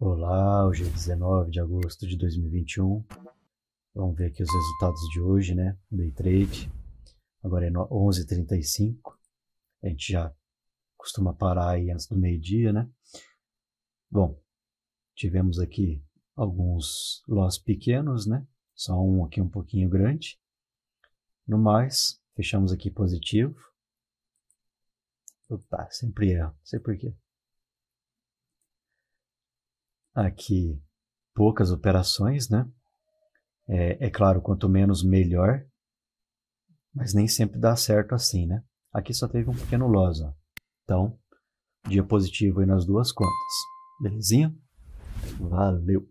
Olá, hoje é 19 de agosto de 2021. Vamos ver aqui os resultados de hoje, né? Day trade. Agora é 11h35. A gente já costuma parar aí antes do meio-dia, né? Bom, tivemos aqui alguns loss pequenos, né? Só um aqui um pouquinho grande. No mais, fechamos aqui positivo. Opa, sempre erro, não sei porquê aqui poucas operações, né? É, é, claro, quanto menos, melhor. Mas nem sempre dá certo assim, né? Aqui só teve um pequeno loss, ó. Então, dia positivo aí nas duas contas. Belezinha? Valeu!